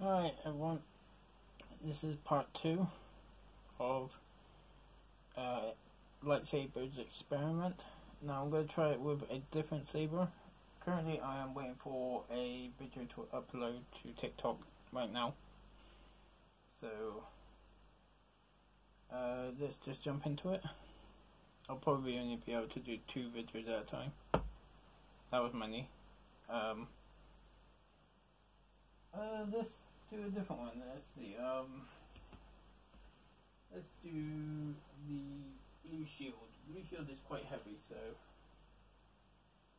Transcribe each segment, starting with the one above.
Alright everyone, this is part 2 of uh, lightsabers experiment. Now I'm going to try it with a different saber. Currently I am waiting for a video to upload to TikTok right now. So uh, let's just jump into it. I'll probably only be able to do two videos at a time. That was money. Um, uh, let's do a different one. Let's see. Um, let's do the blue shield. Blue shield is quite heavy, so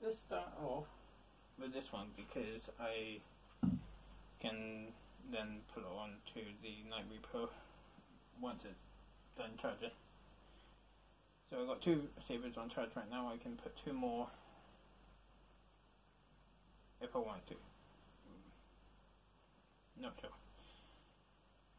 let's start off with this one because I can then put it on to the Night Reaper once it's done charging. So I've got two sabers on charge right now. I can put two more if I want to. Not sure.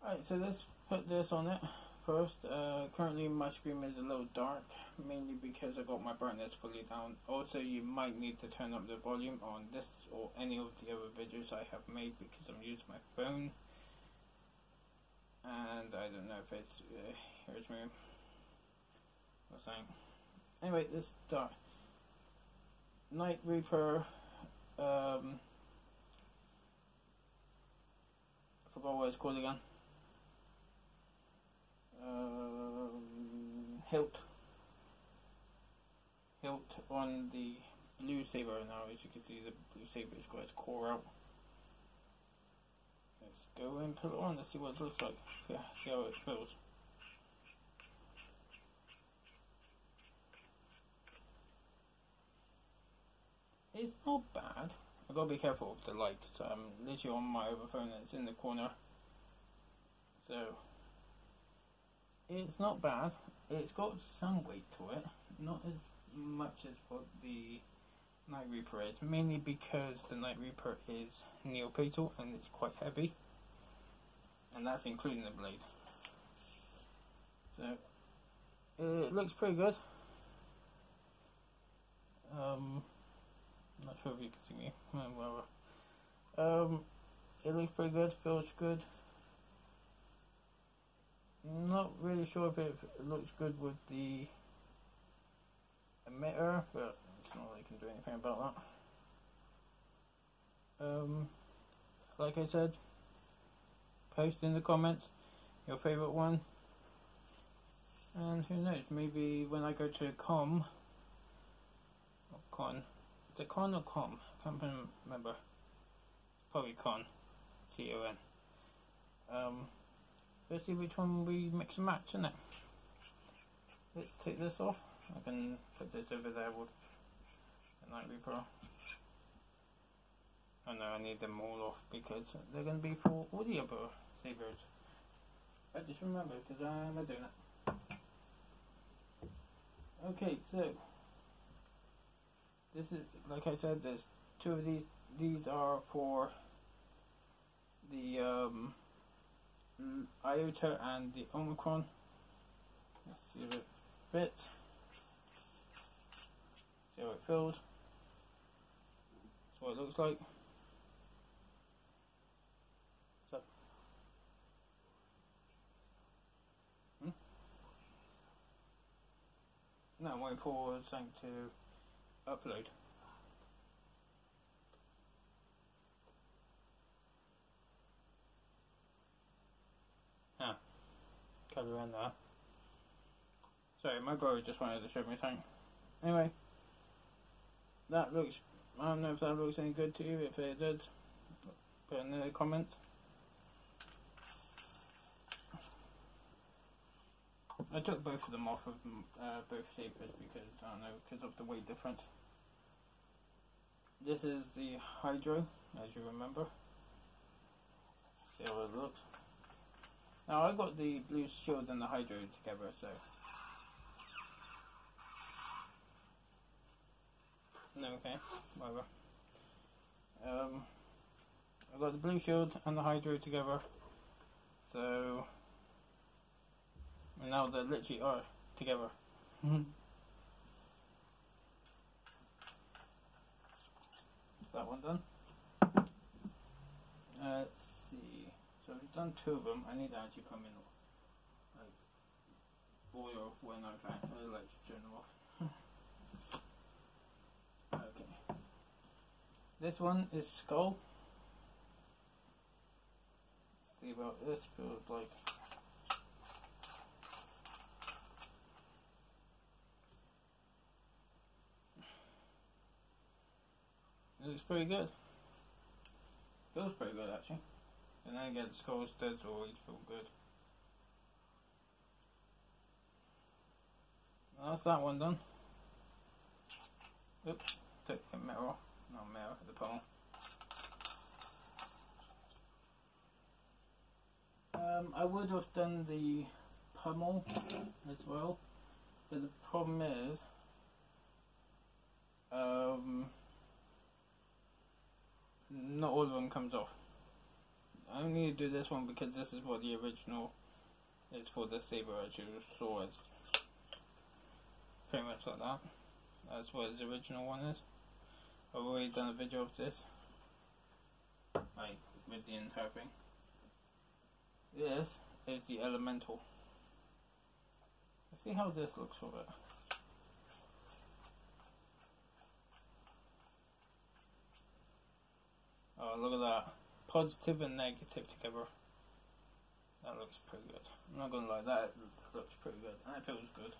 Alright, so let's put this on it first. Uh, currently my screen is a little dark, mainly because I got my brightness fully down. Also, you might need to turn up the volume on this or any of the other videos I have made because I'm using my phone. And I don't know if it's... Uh, here's me. What's saying? Anyway, let's start. Night Reaper um, I forgot what it's called again. Um, hilt. Hilt on the blue saber now. As you can see, the blue saber has got its core out. Let's go and put it on. Let's see what it looks like. Yeah, see how it feels. It's not bad. I've got to be careful with the light. So I'm literally on my other phone that's in the corner. So it's not bad. It's got some weight to it. Not as much as what the Night Reaper is. Mainly because the Night Reaper is neopixel and it's quite heavy. And that's including the blade. So it looks pretty good. Um, I'm not sure if you can see me. Whatever. Um, it looks pretty good. Feels good. Not really sure if it looks good with the emitter, but it's not really can do anything about that. Um, like I said, post in the comments your favourite one. And who knows, maybe when I go to com, or con, it con or com? I can't remember. Probably con. C O N. Um, let's see which one we mix and match, isn't it? Let's take this off. I can put this over there with the Night Reaper. Oh no, I need them all off because they're going to be for audio sabers. I just remember because I'm doing it. Okay, so this is like I said there's two of these these are for the um, iota and the omicron. Let's see if it fits. See how it feels. That's what it looks like. So. Hmm? no I'm waiting for something to upload. Ah, cover around there. Sorry, my brother just wanted to show me something. Anyway, that looks, I don't know if that looks any good to you, if it does, put in the comments. I took both of them off of uh, both sabers because, I don't know, because of the weight difference. This is the Hydro, as you remember. See how it looks. Now I got the blue shield and the Hydro together, so... No, okay, whatever. Um, I got the blue shield and the Hydro together, so and now they literally are together. Mm-hmm. Is that one done? Uh, let's see. So we've done two of them. I need to actually put them in like order when I've actually like to turn them off. okay. This one is skull. Let's see what this feels like. Pretty good. Feels pretty good actually. And then again, skull studs always feel good. That's that one done. Oops, took the mirror, not mirror, the pole. Um, I would have done the pommel as well, but the problem is, um, not all of them comes off. I only do this one because this is what the original is for the saber saw it's pretty much like that. That's what his original one is. I've already done a video of this. Like with the entire thing. This is the elemental. Let's see how this looks for it. Oh, look at that. Positive and negative together. That looks pretty good. I'm not gonna lie, that looks pretty good. It feels good.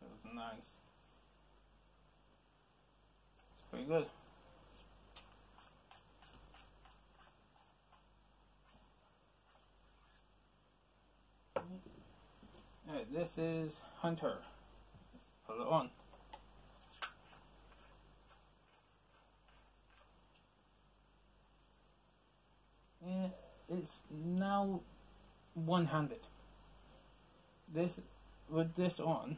Feels nice. It's pretty good. Alright, this is Hunter. Let's put it on. Yeah, it's now one-handed. This with this on,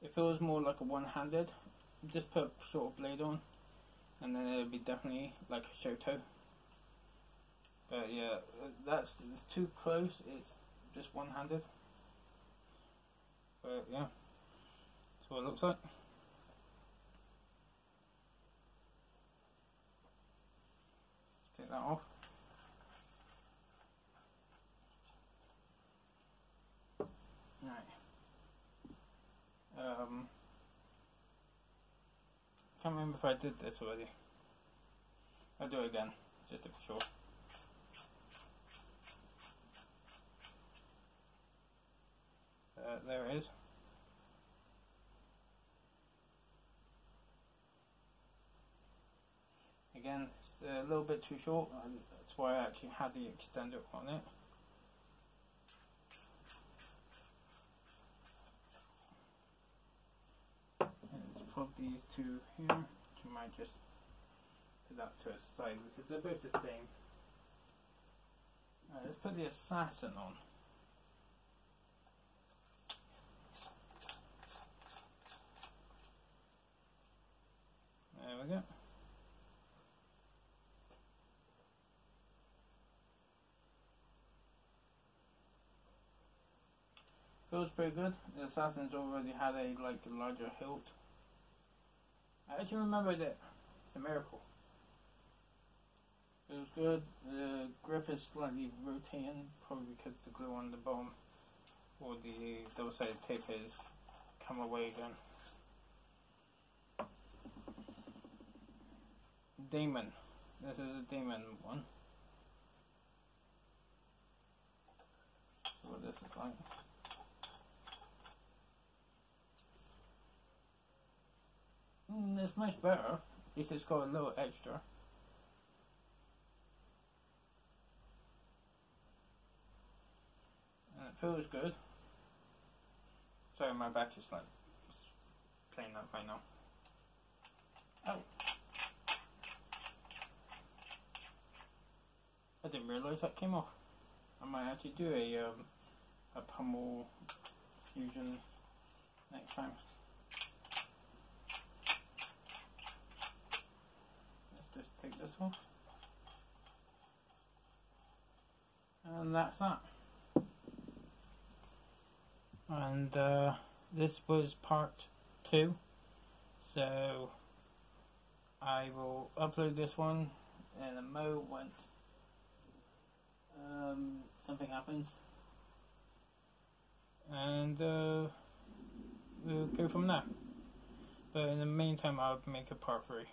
it was more like a one-handed, just put a short blade on, and then it'd be definitely like a Shoto. But yeah, that's it's too close. It's just one-handed. But yeah, that's what it looks like. Take that off. Right. Um, can't remember if I did this already. I'll do it again, just to be sure. Uh, there it is. Again, it's a little bit too short, and that's why I actually had the extender on it. Put these two here, which might just put that to a side because they're both the same. Alright, let's put the assassin on. There we go. Feels pretty good. The Assassin's already had a like larger hilt. I actually remember that. It's a miracle. It was good. The grip is slightly rotating, probably because the glue on the bottom or the double-sided tape has come away again. Daemon. This is a Daemon one. What this is like. Mm, it's much better. At least it's got a little extra. And it feels good. Sorry, my back is like playing up right now. Oh. I didn't realise that came off. I might actually do a um, a pommel fusion next time. Let's just take this off. That's that. And uh, this was part two. So I will upload this one in a moment um, something happens. And uh, we'll go from there. But in the meantime, I'll make a part 3.